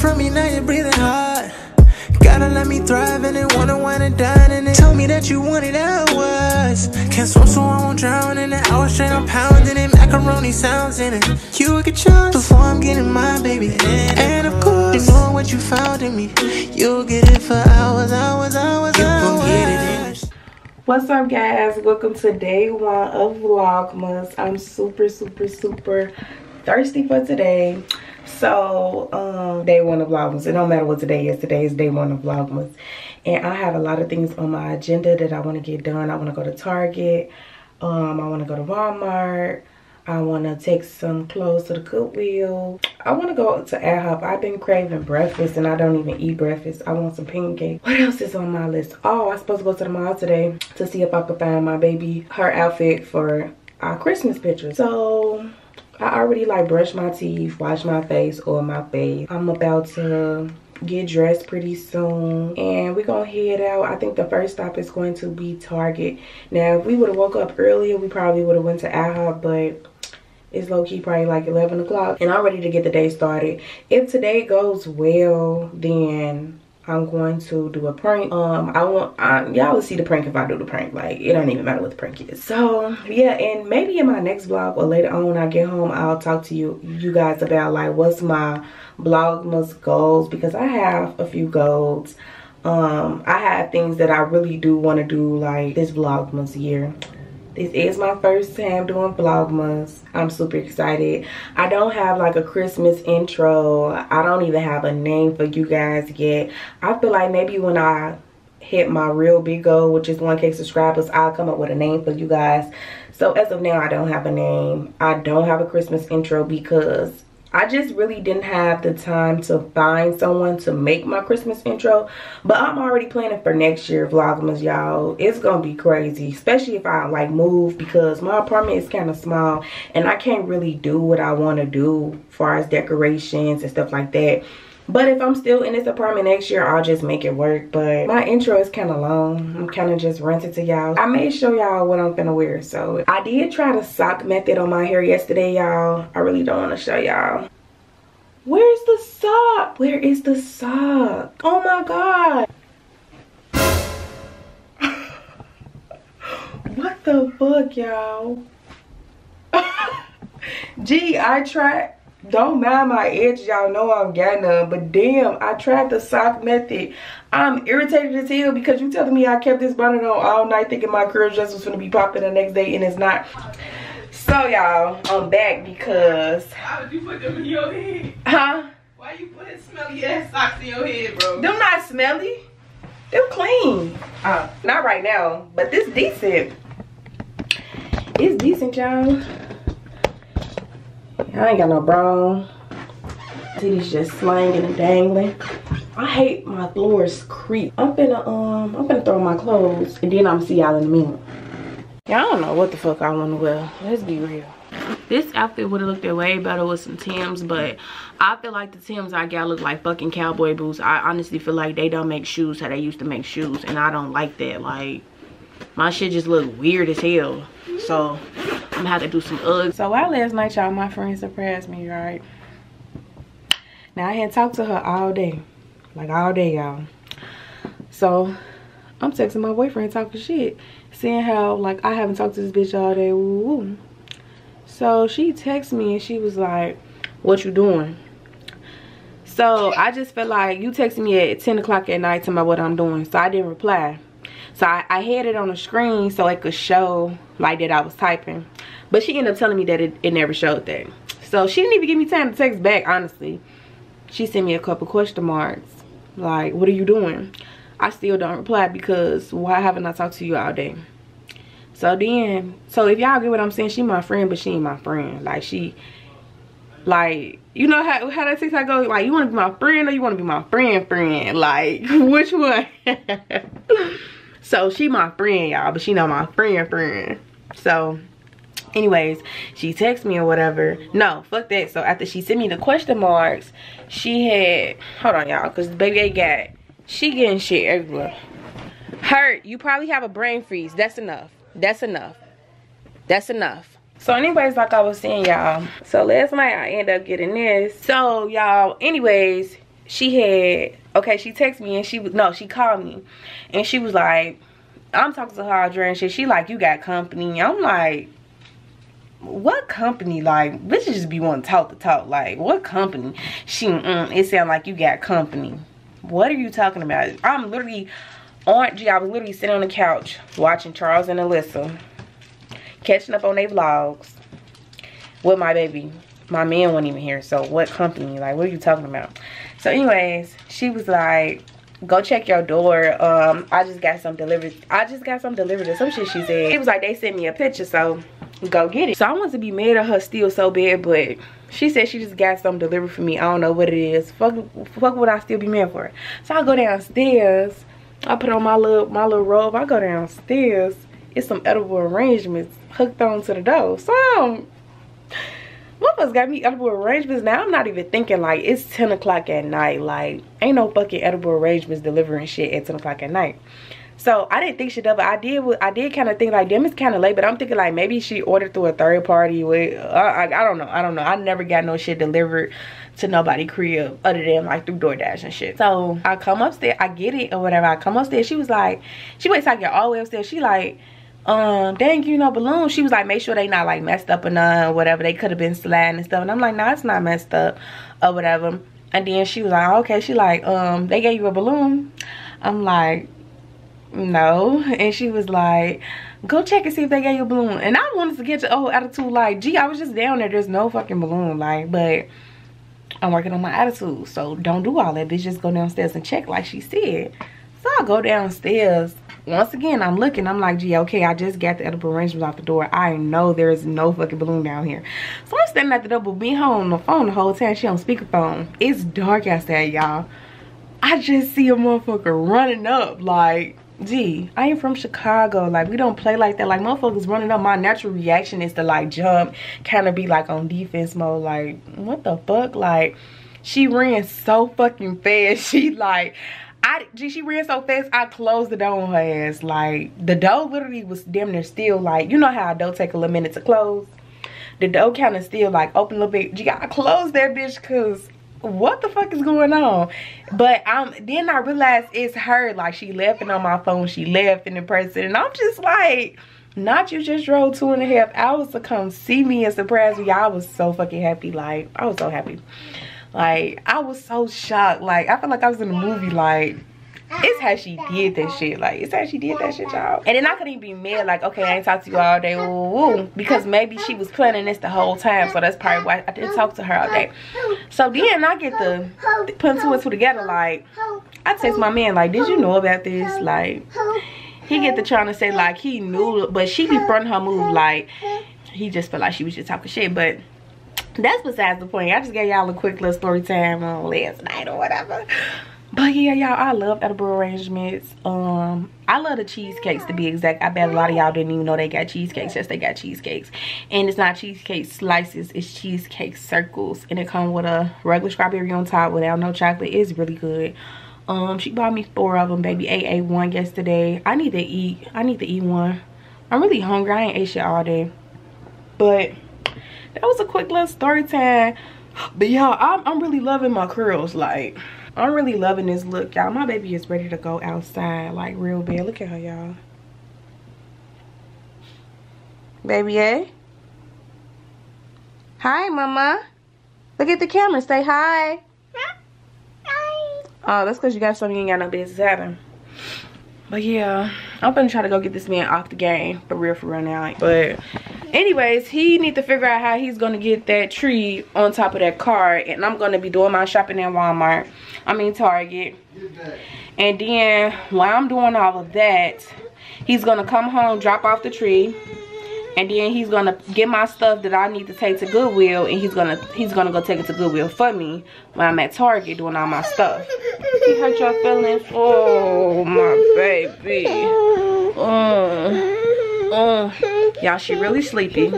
from me, now you're breathing hard. Gotta let me thrive and then wanna wine and dine and then tell me that you wanted hours. Can't swim so I won't drown in it. Hours straight I'm pounding it. Macaroni sounds in it. You would get yours before I'm getting mine, baby. And of course, you know what you found in me. You'll get it for hours, hours, hours, you hours. Get it What's up guys? Welcome to day one of Vlogmas. I'm super, super, super thirsty for today so um day one of vlogmas it don't matter what today is today is day one of vlogmas and i have a lot of things on my agenda that i want to get done i want to go to target um i want to go to walmart I want to take some clothes to the Goodwill. I want to go to IHOP. I've been craving breakfast and I don't even eat breakfast. I want some pancakes. What else is on my list? Oh, I'm supposed to go to the mall today to see if I can find my baby, her outfit for our Christmas picture. So I already like brushed my teeth, washed my face, oil my face. I'm about to get dressed pretty soon. And we're gonna head out. I think the first stop is going to be target. Now if we would have woke up earlier we probably would have went to IHOP, but it's low-key probably like 11 o'clock. And i'm ready to get the day started. If today goes well then I'm going to do a prank. Um, I want y'all will see the prank if I do the prank. Like it don't even matter what the prank is. So yeah, and maybe in my next vlog or later on when I get home, I'll talk to you you guys about like what's my vlogmas goals because I have a few goals. Um, I have things that I really do want to do like this vlogmas year. This is my first time doing Vlogmas. I'm super excited. I don't have like a Christmas intro. I don't even have a name for you guys yet. I feel like maybe when I hit my real big goal, which is 1K subscribers, I'll come up with a name for you guys. So as of now, I don't have a name. I don't have a Christmas intro because I just really didn't have the time to find someone to make my Christmas intro. But I'm already planning for next year Vlogmas, y'all. It's going to be crazy. Especially if I, like, move because my apartment is kind of small. And I can't really do what I want to do as far as decorations and stuff like that. But if I'm still in this apartment next year, I'll just make it work. But my intro is kind of long. I'm kind of just ranting to y'all. I may show y'all what I'm gonna wear. So I did try the sock method on my hair yesterday, y'all. I really don't want to show y'all. Where's the sock? Where is the sock? Oh my God. what the fuck, y'all? Gee, I tried don't mind my edge y'all know i'm got none but damn i tried the sock method. I'm irritated as hell because you telling me i kept this bonnet on all night thinking my curl dress was gonna be popping the next day and it's not. So y'all i'm back because why would you put them in your head? huh? Why you putting smelly ass socks in your head bro? Them not smelly. They're clean. Uh not right now but this decent. It's decent y'all I ain't got no bra Titties just slanging and dangling. I hate my floors creep. I'm finna um I'm finna throw my clothes and then I'm gonna see y'all in a minute. Y'all don't know what the fuck I wanna wear. Let's be real. This outfit would have looked way better with some Tims, but I feel like the Tims I got look like fucking cowboy boots. I honestly feel like they don't make shoes how they used to make shoes, and I don't like that. Like, my shit just look weird as hell. So, I'm gonna have to do some Uggs. So while last night, y'all, my friend surprised me, right? Now I hadn't talked to her all day. Like all day, y'all. So I'm texting my boyfriend talking shit. Seeing how like I haven't talked to this bitch all day. Woo So she texted me and she was like, what you doing? So I just felt like you texted me at 10 o'clock at night to me what I'm doing. So I didn't reply. So I, I had it on the screen so it could show like that I was typing. But she ended up telling me that it, it never showed that. So she didn't even give me time to text back, honestly. She sent me a couple question marks. Like, what are you doing? I still don't reply because why haven't I talked to you all day? So then, so if y'all get what I'm saying, she my friend, but she ain't my friend. Like, she, like, you know how, how that TikTok go? Like, you want to be my friend or you want to be my friend friend? Like, which one? so, she my friend, y'all, but she not my friend friend. So, anyways she texted me or whatever. No fuck that. So after she sent me the question marks she had hold on y'all because baby they got she getting shit everywhere. Hurt you probably have a brain freeze. That's enough. That's enough. That's enough. So anyways like i was saying y'all so last night i ended up getting this. So y'all anyways she had okay she texted me and she was no she called me. And she was like i'm talking to her and shit. She like you got company. I'm like what company? Like bitches just be wanting to talk to talk. Like what company? She mm, it sound like you got company. What are you talking about? I'm literally on G, I was literally sitting on the couch watching Charles and Alyssa catching up on their vlogs with my baby. My man wasn't even here so what company? Like what are you talking about so anyways she was like go check your door. Um i just got some delivered i just got some delivered or some shit she said. It was like they sent me a picture so go get it. So i want to be mad at her still so bad but she said she just got something delivered for me. I don't know what it is. Fuck fuck would i still be mad for so i go downstairs. I put on my little my little robe. I go downstairs. It's some edible arrangements hooked onto the door. So motherfuckers got me edible arrangements now i'm not even thinking like it's 10 o'clock at night like ain't no fucking edible arrangements delivering shit at 10 o'clock at night so i didn't think shit of it i did i did kind of think like damn it's kind of late but i'm thinking like maybe she ordered through a third party with uh, I, I don't know i don't know i never got no shit delivered to nobody crib other than like through DoorDash and shit. So I come upstairs, I get it or whatever. I come upstairs. She was like, she waits till I get all the way upstairs. She like, um dang you know balloon. She was like make sure they not like messed up or none whatever. They could have been sliding and stuff. And i'm like no nah, it's not messed up or whatever. And then she was like okay. She like um they gave you a balloon. I'm like no. And she was like go check and see if they gave you a balloon. And i wanted to get your old attitude like gee i was just down there. There's no fucking balloon like but i'm working on my attitude. So don't do all that bitch. Just go downstairs and check like she said. So i go downstairs once again i'm looking i'm like gee okay i just got the edible arrangements off the door. I know there is no fucking balloon down here. So i'm standing at the double being home on the phone the whole time she on speakerphone. It's dark as outside y'all. I just see a motherfucker running up like gee i am from chicago. Like we don't play like that. Like motherfuckers running up. My natural reaction is to like jump kind of be like on defense mode. Like what the fuck? Like she ran so fucking fast. She like I she ran so fast I closed the door on her ass. Like the door literally was damn near still like you know how a door take a little minute to close. The door kind of still like open a little bit. You gotta close that bitch cause what the fuck is going on? But um then I realized it's her. Like she left laughing on my phone. She laughing in person. And I'm just like not you just drove two and a half hours to come see me and surprise me. I was so fucking happy. Like I was so happy. Like, I was so shocked. Like, I felt like I was in a movie. Like, it's how she did that shit. Like, it's how she did that shit, y'all. And then I couldn't even be mad. Like, okay, I ain't talked to you all day. Ooh, Because maybe she was planning this the whole time. So that's probably why I didn't talk to her all day. So then I get the putting two and two together. Like, I text my man, like, did you know about this? Like, he get to trying to say, like, he knew. But she be fronting her move, like, he just felt like she was just talking shit. But that's besides the point. I just gave y'all a quick little story time on last night or whatever. But yeah, y'all, I love edible arrangements. Um, I love the cheesecakes to be exact. I bet a lot of y'all didn't even know they got cheesecakes. Yes, they got cheesecakes. And it's not cheesecake slices, it's cheesecake circles. And it comes with a regular strawberry on top without no chocolate. It's really good. Um, she bought me four of them, baby. I ate one yesterday. I need to eat. I need to eat one. I'm really hungry. I ain't ate shit all day. But that was a quick little story time. But y'all I'm, I'm really loving my curls like i'm really loving this look y'all. My baby is ready to go outside like real bad. Look at her y'all. Baby a? Hi mama. Look at the camera. Say hi. Hi. Oh that's because you got something you ain't got no business having. But yeah i'm gonna try to go get this man off the game for real for real now. But anyways he need to figure out how he's gonna get that tree on top of that car and i'm gonna be doing my shopping in walmart i mean target and then while i'm doing all of that he's gonna come home drop off the tree and then he's gonna get my stuff that I need to take to Goodwill and he's gonna he's gonna go take it to Goodwill for me when I'm at Target doing all my stuff. He hurt your feelings? Oh my baby. Oh. Oh, y'all, she really sleepy.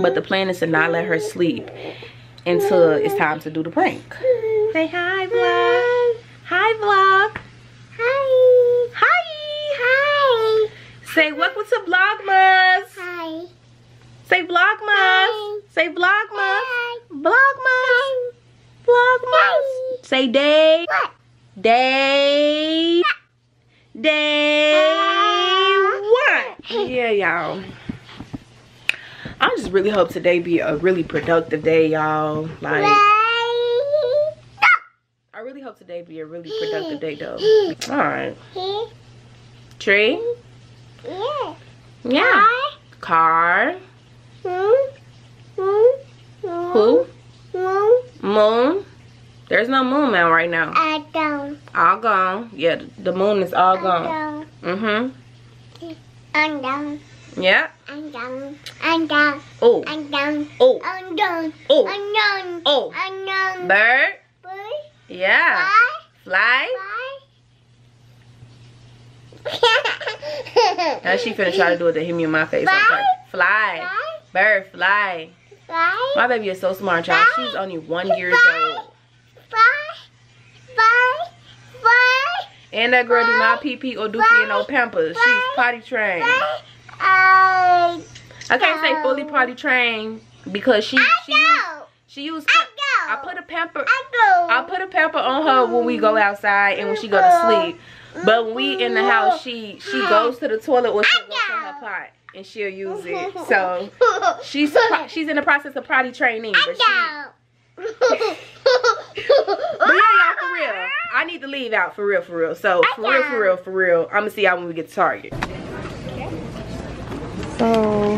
But the plan is to not let her sleep until it's time to do the prank. Say hi, vlog. Hi, vlog. Hi. Hi. Hi. Say welcome to Vlogmas. Hi. Say Vlogmas. Say Vlogmas. Vlogmas. Vlogmas. Say say day. What? Day. Day one. Yeah, y'all. I just really hope today be a really productive day, y'all. Like, I really hope today be a really productive day, though. All right. Tree? Yeah. Yeah. Car. Who? Moon. There's no moon man right now. I don't. All gone. Yeah, the moon is all gone. Mm-hmm. I'm down. Yeah. I'm down. I'm down. Oh. I'm down. Oh. I'm down. Oh. I'm down. Oh. I'm down. Bird. Bird. Yeah. Fly. Fly. Fly. Now she finna try to do it to hit me in my face. Sorry. Fly. Fly. Bird, fly. Fly. My baby is so smart, y'all. She's only one years old. Fly. Fly. Fly. And that girl do not pee pee or dookie in no pampers. She's potty trained. I can't say fully potty trained because she she used, she used I I put a pamper I put a pamper on her when we go outside and when she go to sleep. But when we in the house, she she goes to the toilet or she'll go to her pot and she'll use it. So she's she's in the process of potty training. But, she, but yeah, y'all, for real, I need to leave out for real, for real. So for real, for real, for real, I'm gonna see y'all when we get to Target. So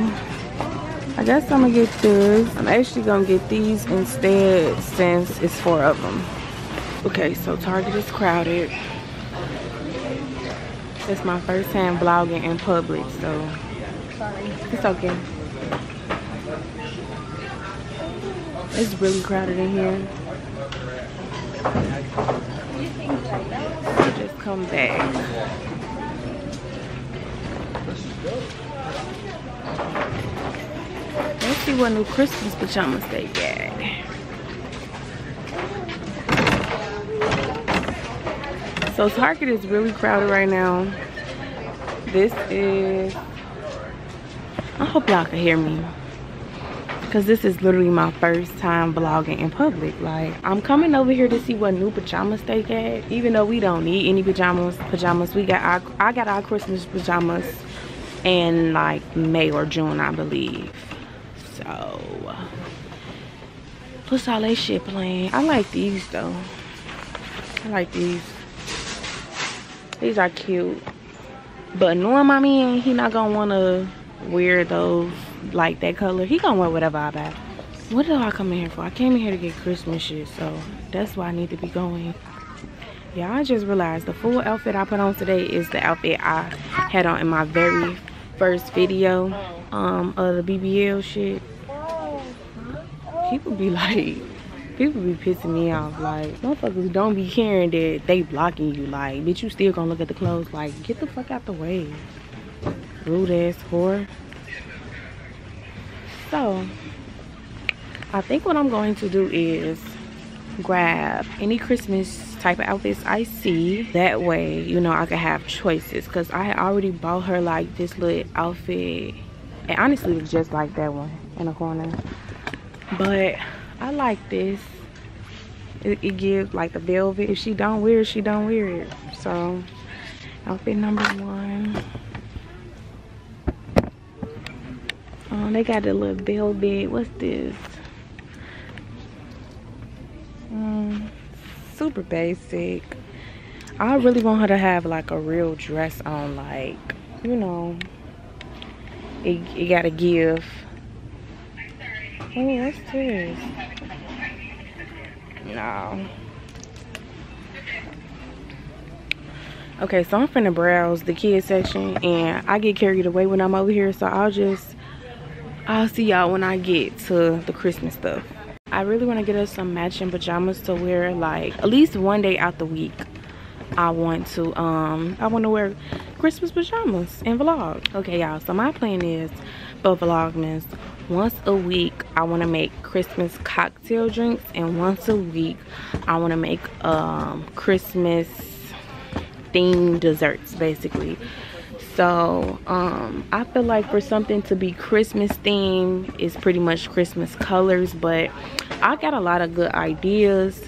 I guess I'm gonna get this. I'm actually gonna get these instead since it's four of them. Okay, so Target is crowded. It's my first time vlogging in public, so Sorry. it's okay. It's really crowded in here. I'll just come back. Let's see what new Christmas pajamas they got. So Target is really crowded right now. This is, I hope y'all can hear me. Cause this is literally my first time vlogging in public. Like I'm coming over here to see what new pajamas they got. Even though we don't need any pajamas, pajamas we got our, I got our Christmas pajamas in like May or June, I believe. So plus all that shit playing? I like these though. I like these. These are cute. But knowing my man, he not gonna wanna wear those like that color. He gonna wear whatever I buy. What did I come in here for? I came in here to get Christmas shit, so that's why I need to be going. Yeah, I just realized the full outfit I put on today is the outfit I had on in my very first video um, of the BBL shit. People be like, people be pissing me off. Like, motherfuckers don't be caring that they blocking you. Like, bitch, you still gonna look at the clothes. Like, get the fuck out the way. Rude ass whore. So, I think what I'm going to do is grab any Christmas type of outfits I see. That way, you know, I can have choices. Because I already bought her like this little outfit. And honestly, it's just like that one in the corner. But I like this. It, it gives like the velvet. If she don't wear it, she don't wear it. So, outfit number one. Oh, they got a little velvet. What's this? Mm, super basic. I really want her to have like a real dress on, like, you know, it, it gotta give. Oh, what's this? No. Okay, so I'm finna browse the kids section and I get carried away when I'm over here, so I'll just, I'll see y'all when I get to the Christmas stuff. I really want to get us some matching pajamas to wear like at least one day out the week. I want to um I want to wear Christmas pajamas and vlog. Okay, y'all. So my plan is for Vlogmas once a week I want to make Christmas cocktail drinks and once a week I want to make um Christmas themed desserts basically. So um I feel like for something to be Christmas themed is pretty much Christmas colors, but I got a lot of good ideas.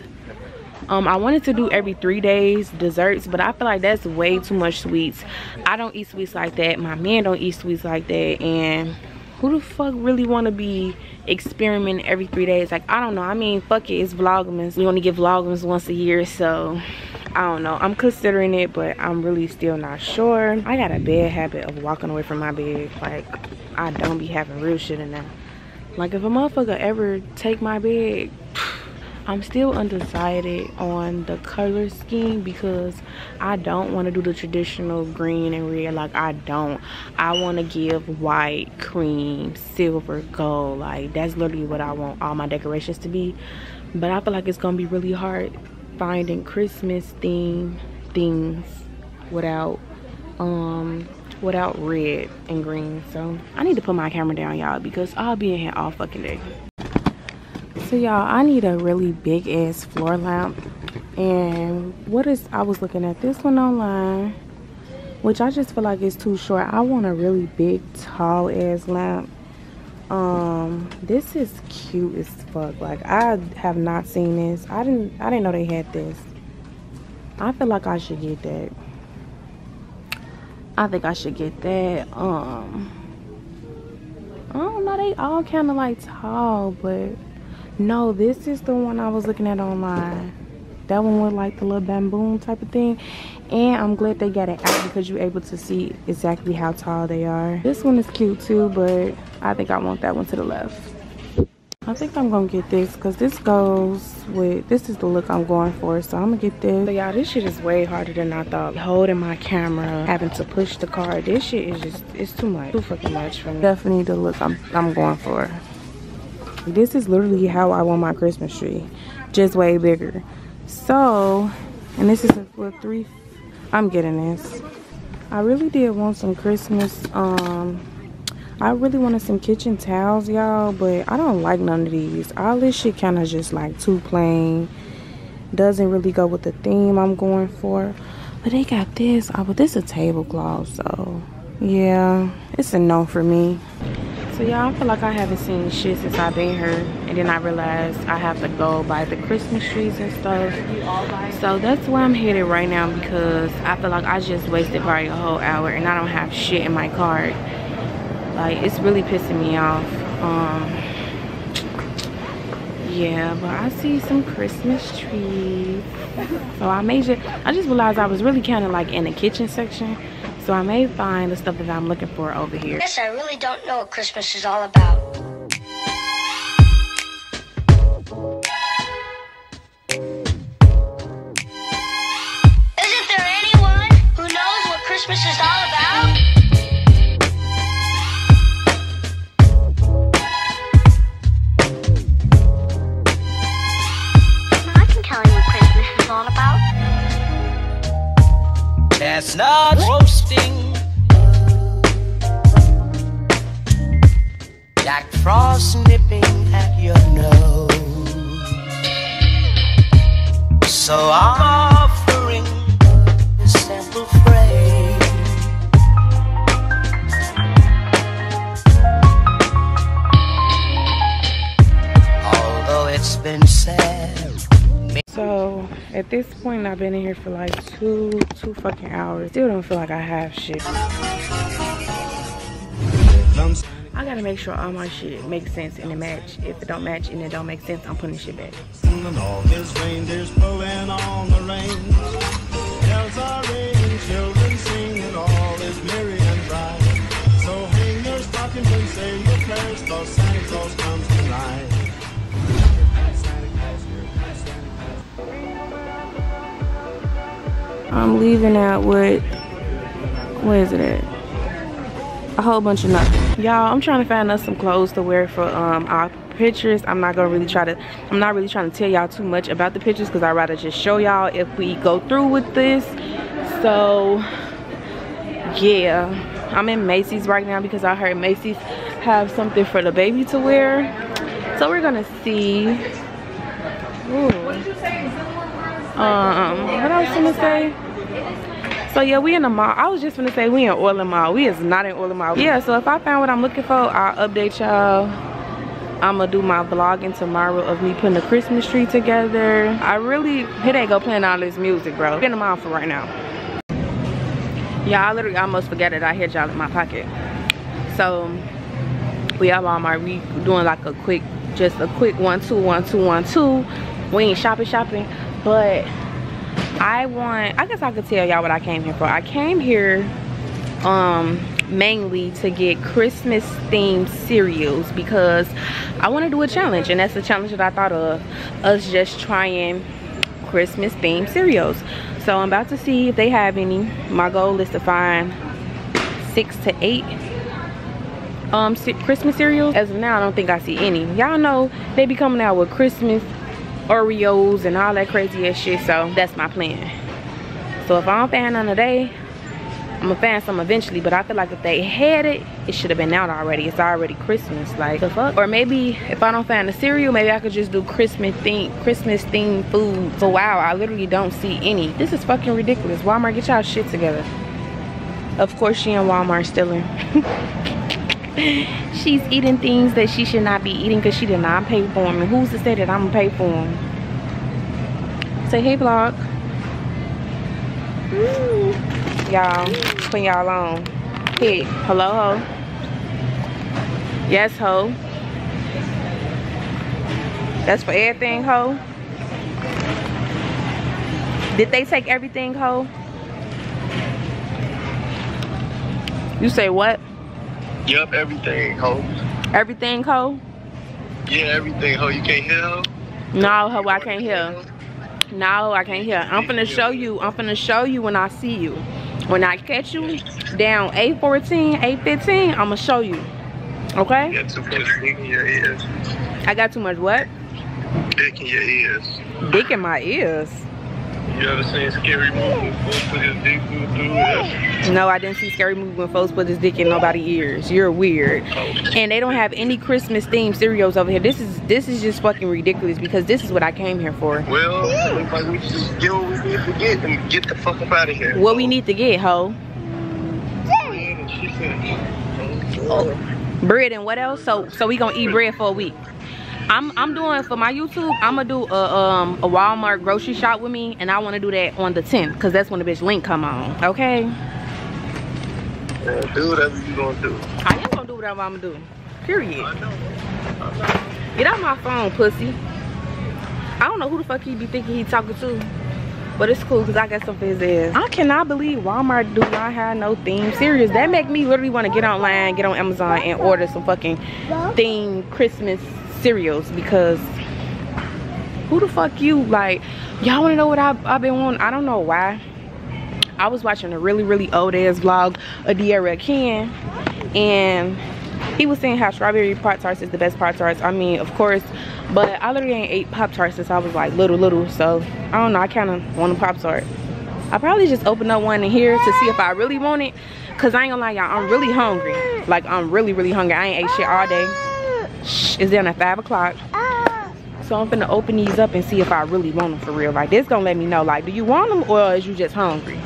Um i wanted to do every three days desserts but i feel like that's way too much sweets. I don't eat sweets like that. My man don't eat sweets like that and who the fuck really want to be experimenting every three days? Like i don't know. I mean fuck it. It's vlogmas. We only get vlogmas once a year so i don't know. I'm considering it but i'm really still not sure. I got a bad habit of walking away from my bed. Like i don't be having real shit in there. Like if a motherfucker ever take my bed I'm still undecided on the color scheme because I don't want to do the traditional green and red like I don't. I want to give white cream silver gold. Like that's literally what I want all my decorations to be. But I feel like it's gonna be really hard finding Christmas theme things without um without red and green. So I need to put my camera down y'all because I'll be in here all fucking day. So y'all i need a really big ass floor lamp. And what is i was looking at this one online which i just feel like it's too short. I want a really big tall ass lamp um this is cute as fuck. Like i have not seen this. I didn't i didn't know they had this. I feel like i should get that. I think i should get that. Um i don't know. They all kind of like tall but no this is the one i was looking at online. That one with like the little bamboo type of thing and i'm glad they got it out because you're able to see exactly how tall they are. This one is cute too but i think i want that one to the left. I think i'm gonna get this because this goes with this is the look i'm going for so i'm gonna get this. But y'all this shit is way harder than i thought. Holding my camera having to push the car. this shit is just it's too much. Too fucking much for me. Definitely the look i'm, I'm going for. This is literally how I want my Christmas tree. Just way bigger. So and this is for three I'm getting this. I really did want some Christmas um I really wanted some kitchen towels y'all but I don't like none of these. All this shit kind of just like too plain. Doesn't really go with the theme I'm going for. But they got this. Oh but this is a tablecloth so yeah it's a no for me so y'all, I feel like I haven't seen shit since I've been here. And then I realized I have to go buy the Christmas trees and stuff. So that's where I'm headed right now because I feel like I just wasted probably a whole hour and I don't have shit in my cart. Like, it's really pissing me off. Um, yeah, but I see some Christmas trees. So I made it, I just realized I was really kind of like in the kitchen section. So I may find the stuff that I'm looking for over here. Yes, I really don't know what Christmas is all about. For like two, two fucking hours. Still don't feel like I have shit. I gotta make sure all my shit makes sense and it match. If it don't match and it don't make sense, I'm putting shit back. The. So hang your and say I'm leaving out with, where is it at? A whole bunch of nothing. Y'all, I'm trying to find us some clothes to wear for um our pictures. I'm not gonna really try to, I'm not really trying to tell y'all too much about the pictures because I'd rather just show y'all if we go through with this. So, yeah. I'm in Macy's right now because I heard Macy's have something for the baby to wear. So we're gonna see. Ooh. Um, what I gonna say? So yeah, we in the mall. I was just gonna say we in Orland Mall. We is not in Orland Mall. Yeah, so if I find what I'm looking for, I'll update y'all. I'm gonna do my vlogging tomorrow of me putting the Christmas tree together. I really, it ain't go playing all this music, bro. Get them off for right now. Yeah, I literally almost forget it. I hit y'all in my pocket. So, we at Walmart. We doing like a quick, just a quick one, two, one, two, one, two. We ain't shopping, shopping. But I want, I guess I could tell y'all what I came here for. I came here um mainly to get Christmas themed cereals because I want to do a challenge and that's the challenge that I thought of us just trying Christmas themed cereals. So I'm about to see if they have any. My goal is to find six to eight um Christmas cereals. As of now I don't think I see any. Y'all know they be coming out with Christmas Oreos and all that crazy ass shit so that's my plan so if I don't find none today I'm gonna find some eventually, but I feel like if they had it, it should have been out already. It's already Christmas, like the fuck? Or maybe if I don't find the cereal, maybe I could just do Christmas theme, Christmas themed food. So wow, I literally don't see any. This is fucking ridiculous. Walmart, get y'all shit together. Of course she in Walmart stealing. She's eating things that she should not be eating because she did not pay for them. And who's to say that I'm gonna pay for them? Say hey vlog. Y'all, put y'all on. Hey, hello ho. Yes ho. That's for everything ho. Did they take everything ho? You say what? Yup, everything, ho. Everything ho? Yeah, everything, ho. You can't hear, ho? No ho, I can't hear. No, I can't hear. I'm finna show you. I'm finna show you when I see you. When I catch you down 814, 815, I'm gonna show you. Okay? You got too much dick in your ears. I got too much what? Dick in your ears. Dick in my ears. You ever seen Scary Movie? Folks put his dick through? No, I didn't see Scary Movie when folks put his dick in nobody's ears. You're weird. And they don't have any Christmas themed cereals over here. This is this is just fucking ridiculous because this is what I came here for. Well, it looks like we just get what we need to get and get the fuck up out of here. What we need to get, ho? She said, oh, bread and what else so so we gonna eat bread for a week i'm i'm doing for my youtube i'm gonna do a um a walmart grocery shop with me and i want to do that on the 10th because that's when the bitch link come on okay Yeah, do whatever you gonna do. i am gonna do whatever i'm gonna do period I know. I know. get out my phone pussy i don't know who the fuck he be thinking he talking to but it's cool because I got some for his ass. I cannot believe Walmart do not have no theme cereals. That make me literally want to get online, get on Amazon and order some fucking theme Christmas cereals because who the fuck you like y'all want to know what I, I've been wanting? I don't know why. I was watching a really really old ass vlog of De'Ara Ken and he was saying how strawberry pop tarts is the best pop tarts. I mean of course but I literally ain't ate pop tarts since I was like little little so I don't know. I kind of want a pop tart. I probably just open up one in here to see if I really want it cause I ain't gonna lie y'all I'm really hungry. Like I'm really really hungry. I ain't ate shit all day it's down at five o'clock so I'm finna open these up and see if I really want them for real. Like this gonna let me know like do you want them or is you just hungry?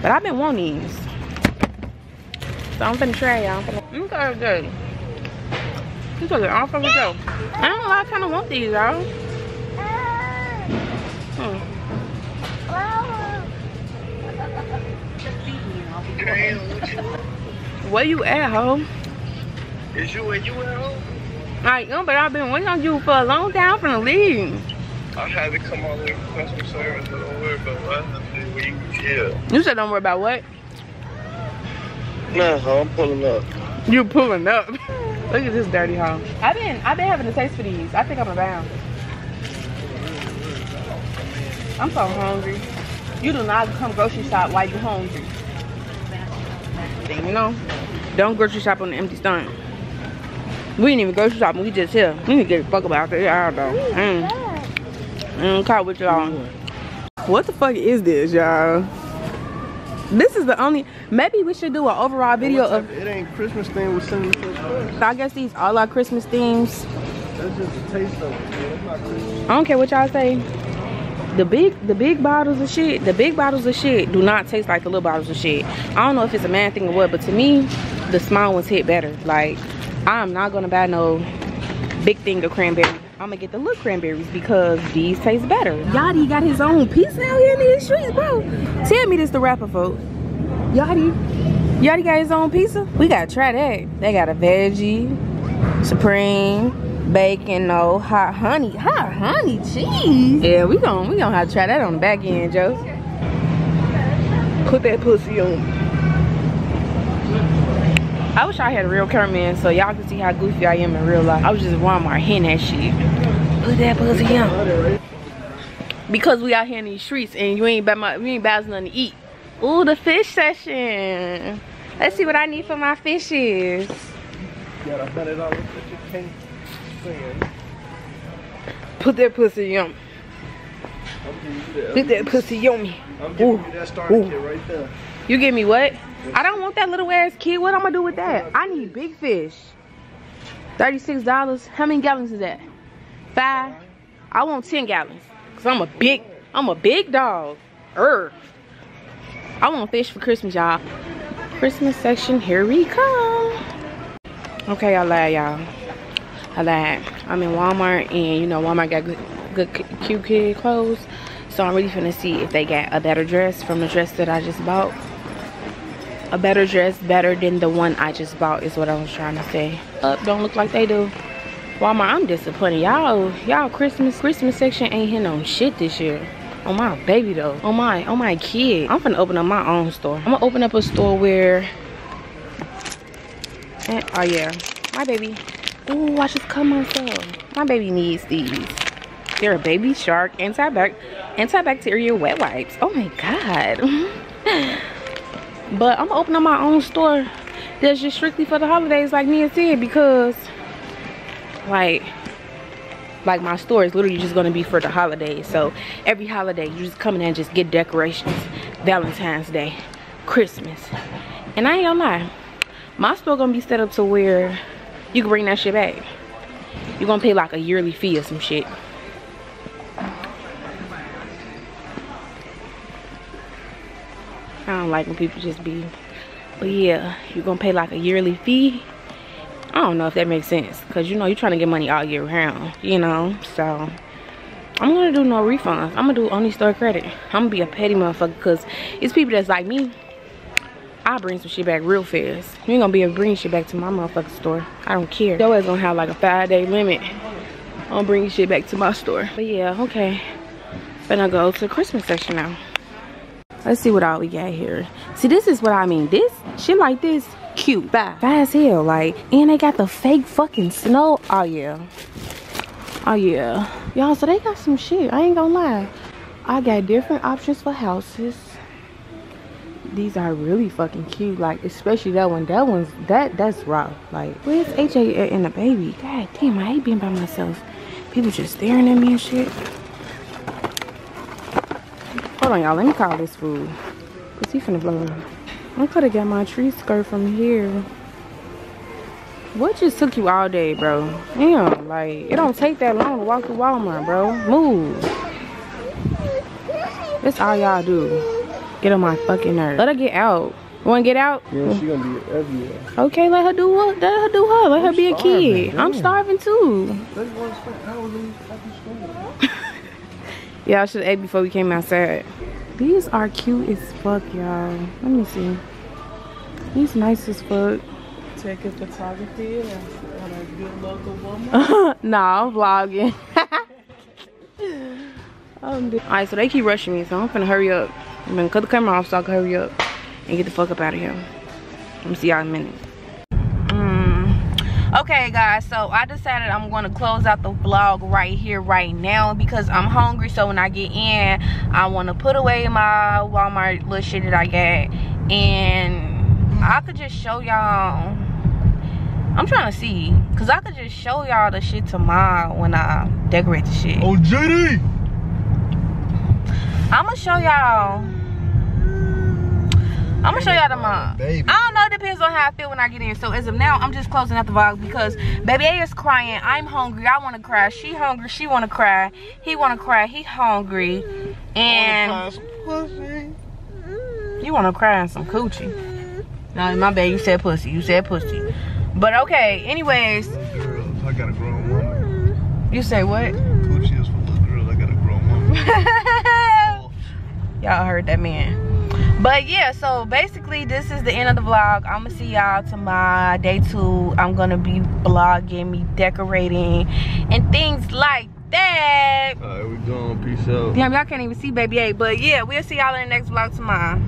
But I've been wanting these. So I'm finna try y'all. Look at that. Look at that. I'm finna go. I don't know why I kinda want these y'all. Hmm. Damn, what you- Where you at, ho? Is you and you at home? Like, no, but I've been waiting on you for a long time. I'm finna leave. I had to come all the way from customer service. Don't worry about what I when you yeah. You said don't worry about what? Nah, huh, I'm pulling up. You pulling up. Look at this dirty hoe. I've been I've been having a taste for these. I think I'm around. I'm so hungry. You do not come grocery shop while you're hungry. You know? Don't grocery shop on the empty stomach. We didn't even grocery shopping, we just here. We need to get the fuck about this. I don't know. Mm. Mm, caught with y'all. What the fuck is this, y'all? This is the only maybe we should do an overall video of It ain't Christmas thing with cinnamon toast crunch. I guess these all our Christmas themes. That's just a taste of it. man. It's not I don't care what y'all say. The big the big bottles of shit, the big bottles of shit do not taste like the little bottles of shit. I don't know if it's a man thing or what, but to me, the small ones hit better. Like, I'm not gonna buy no big thing of cranberry. I'm gonna get the little cranberries because these taste better. Yachty got his own pizza out here in these streets, bro. Tell me this the rapper, folks. Yachty. Yachty got his own pizza? We gotta try that. They got a veggie, supreme, bacon, no, hot honey. Hot honey cheese. Yeah, we gonna we gonna have to try that on the back end, Joe. Put that pussy on. I wish I had a real cameraman so y'all could see how goofy I am in real life. I was just Walmart hitting that shit. Put that pussy on. Because we out here in these streets and you ain't buy my you ain't buy nothing to eat. Ooh, the fish session. Let's see what I need for my fishes. Got a hundred you can't. Put that pussy on. You that. Put that pussy on me. I'm giving Ooh, you that starter ooh. kit right there. You give me what? I don't want that little ass kid. What am I'm gonna do with that? I need big fish. $36. How many gallons is that? Five? I want 10 gallons. Cause I'm a big, I'm a big dog. Er. I want fish for Christmas, y'all. Christmas section, here we come. Okay, I lied, y'all. I lied. I'm in Walmart and you know Walmart got good, good cute kid clothes. So I'm really finna see if they got a better dress from the dress that I just bought. A better dress, better than the one I just bought is what I was trying to say. Up, don't look like they do. Walmart, I'm disappointed. Y'all, y'all Christmas, Christmas section ain't hitting on shit this year. On my baby though. On my, on my kid. I'm finna open up my own store. I'm gonna open up a store where, eh, oh yeah, my baby. Ooh, I just cut myself. My baby needs these. They're a baby shark antibac antibacterial wet wipes. Oh my god. but I'm gonna open up my own store that's just strictly for the holidays like me and said because like like my store is literally just gonna be for the holidays. So every holiday you just come in and just get decorations. Valentine's Day, Christmas. And I ain't gonna lie, my store gonna be set up to where you can bring that shit back. You're gonna pay like a yearly fee or some shit. I don't like when people just be, but yeah, you're gonna pay like a yearly fee. I don't know if that makes sense, cause you know you're trying to get money all year round, you know. So I'm gonna do no refunds. I'm gonna do only store credit. I'm gonna be a petty motherfucker, cause it's people that's like me. I bring some shit back real fast. You ain't gonna be able to bring shit back to my motherfucking store. I don't care. Your ass gonna have like a five day limit on bringing shit back to my store. But yeah, okay. Finna go to the Christmas section now. Let's see what all we got here. See, this is what I mean. This shit like this, cute. Bye. Bye as hell. Like, and they got the fake fucking snow. Oh yeah. Oh yeah. Y'all, so they got some shit. I ain't gonna lie. I got different options for houses. These are really fucking cute. Like, especially that one. That one's that that's raw. Like, where's AJ and the baby? God damn, I hate being by myself. People just staring at me and shit. Hold on, y'all. Let me call this food. Cause he finna blow. I could have got my tree skirt from here. What just took you all day, bro? Damn, like, it don't take that long to walk to Walmart, bro. Move. That's all y'all do. Get on my fucking nerves. Let her get out. Wanna get out? Yeah, she gonna be everywhere. Okay, let her do what? Let her do her. Let her be a kid. starving, I'm starving too. Let's go and spend hours in fucking school. Yeah, I should have ate before we came outside. These are cute as fuck, y'all. Let me see. These nice as fuck. Taking photography and a good local woman. nah, I'm vlogging. um, Alright, so they keep rushing me, so I'm gonna hurry up. I'm gonna cut the camera off so I can hurry up and get the fuck up out of here. Let me see y'all in a minute. Okay, guys, so I decided I'm gonna close out the vlog right here, right now, because I'm hungry. So when I get in, I wanna put away my Walmart little shit that I got, and I could just show y'all I'm trying to see, cause I could just show y'all the shit tomorrow when I decorate the shit. Oh, JD! I'ma show y'all. I'ma show y'all tomorrow. Baby. I don't know, it depends on how I feel when I get in. So as of now, I'm just closing out the vlog because baby A is crying. I'm hungry. I wanna cry. She hungry. She wanna cry. He wanna cry. He hungry. And you wanna cry in some coochie. No, my bad, you said pussy. You said pussy. But okay, anyways. I got a grown woman. You say what? Coochie is for little girls. I got a grown woman. y'all heard that man. But yeah, so basically this is the end of the vlog. I'm gonna see y'all to my day two. I'm gonna be vlogging me decorating and things like that. Alright, we going. Peace out. Damn, y'all can't even see baby A. But yeah, we'll see y'all in the next vlog tomorrow.